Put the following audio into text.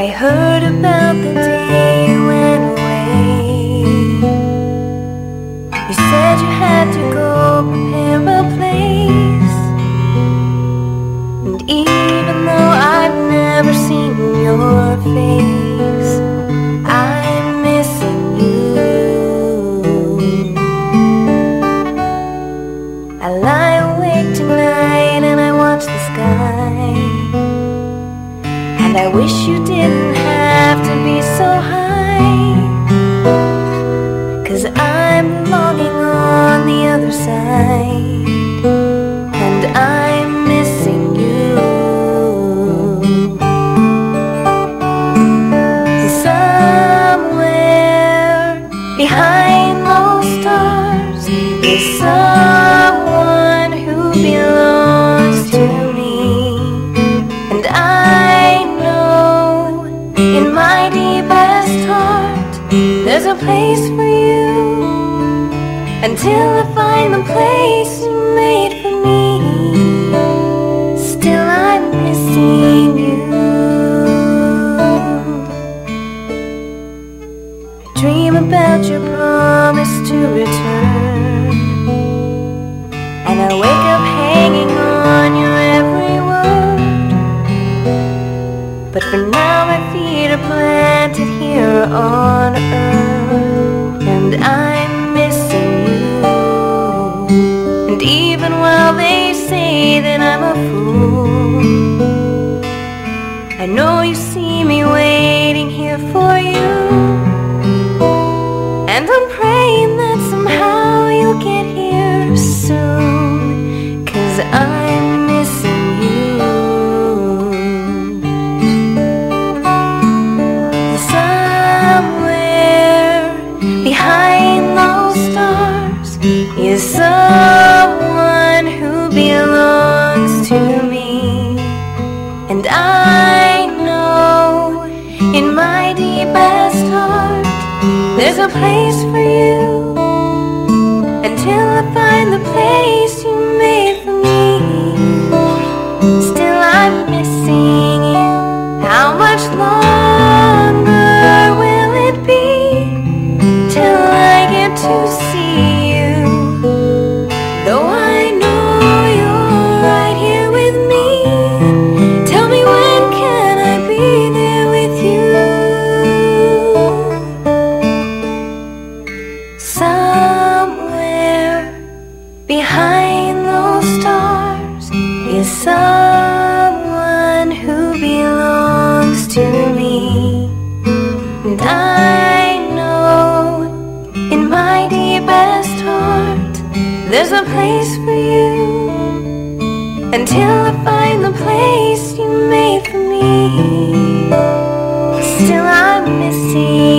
I heard about the day wish you didn't have to be so high. Cause I'm place for you until I find the place you made for me. Still, I'm missing you. I dream about your promise to return, and I wake up hanging on your every word. But for now, my feet are planted here on earth, I'm missing you. And even while they say that I'm a fool, I know you see me waiting here for you. And I'm praying that somehow you'll get here soon. Cause I'm there's a place for you. Until I find the place there's a place for you until I find the place you made for me. Still, I'm missing